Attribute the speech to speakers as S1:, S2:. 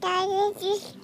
S1: that is